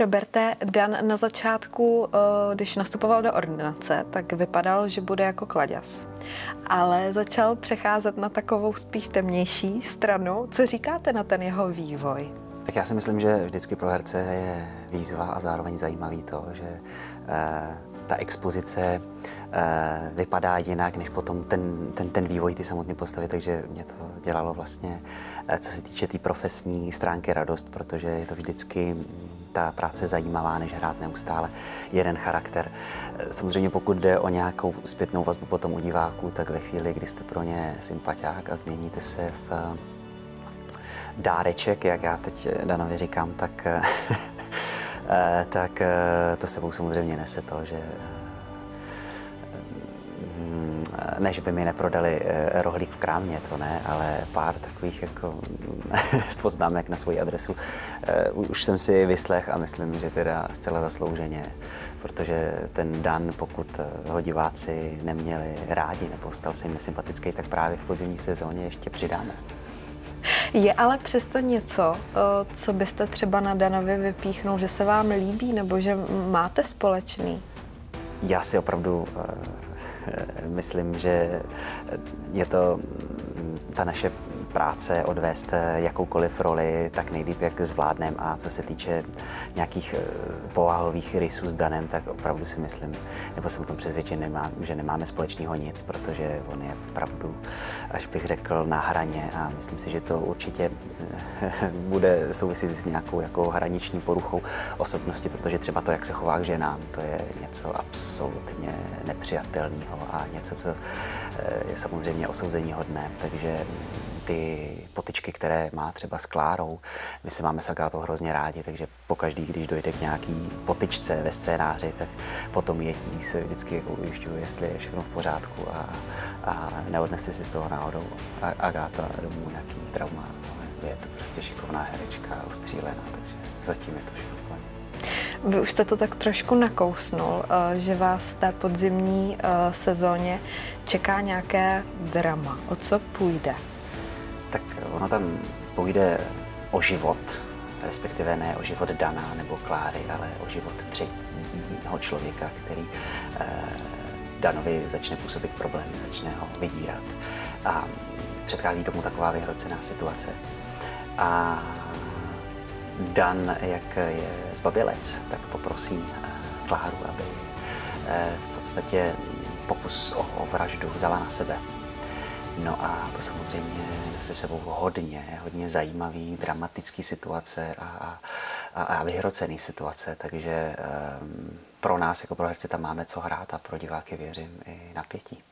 Roberte, Dan na začátku, eh, když nastupoval do ordinace, tak vypadal, že bude jako kladěz. Ale začal přecházet na takovou spíš temnější stranu. Co říkáte na ten jeho vývoj? Tak já si myslím, že vždycky pro herce je výzva a zároveň zajímavý to, že eh, ta expozice eh, vypadá jinak, než potom ten, ten, ten vývoj ty samotné postavy, takže mě to dělalo vlastně, eh, co se týče té tý profesní stránky radost, protože je to vždycky ta práce zajímavá, než hrát neustále jeden charakter. Samozřejmě pokud jde o nějakou zpětnou vazbu potom u diváků, tak ve chvíli, kdy jste pro ně sympatiák a změníte se v dáreček, jak já teď Danovi říkám, tak, tak to sebou samozřejmě nese to, že ne, že by mi neprodali eh, rohlík v krámě, to ne, ale pár takových jako poznámek na svoji adresu eh, už jsem si vyslech a myslím, že teda zcela zaslouženě, protože ten Dan, pokud eh, ho diváci neměli rádi nebo stal se jim nesympatický, tak právě v podzimní sezóně ještě přidáme. Je ale přesto něco, co byste třeba na Danovi vypíchnul, že se vám líbí nebo že máte společný? Já si opravdu myslím, že je to ta naše práce odvést jakoukoliv roli, tak nejlíp, jak zvládnem. A co se týče nějakých eh, povahových rysů s Danem, tak opravdu si myslím, nebo jsem o tom přesvědčen, že nemáme společného nic, protože on je opravdu, až bych řekl, na hraně. A myslím si, že to určitě eh, bude souviset s nějakou jako hraniční poruchou osobnosti, protože třeba to, jak se chová k ženám, to je něco absolutně nepřijatelného a něco, co eh, je samozřejmě osouzení hodné, takže ty potičky, které má třeba s Klárou. My se máme s Agátou hrozně rádi, takže pokaždý, když dojde k nějaký potičce ve scénáři, tak potom jedí se vždycky jako ujišťuju, jestli je všechno v pořádku a, a neodnese si z toho náhodou Agáta domů nějaký trauma. Ale je to prostě šikovná herečka, ostřílená, takže zatím je to všechno vy už jste to tak trošku nakousnul, eh, že vás v té podzimní eh, sezóně čeká nějaké drama. O co půjde? Tak ono tam půjde o život, respektive ne o život Dana nebo Kláry, ale o život třetího člověka, který eh, Danovi začne působit problémy, začne ho vydírat. A předchází tomu taková vyhrocená situace. A Dan, jak je zbabělec, tak poprosí eh, Kláru, aby eh, v podstatě pokus o, o vraždu vzala na sebe. No a to samozřejmě nese sebou hodně, hodně zajímavý, dramatický situace a, a, a vyhrocený situace, takže um, pro nás jako pro herce tam máme co hrát a pro diváky věřím i napětí.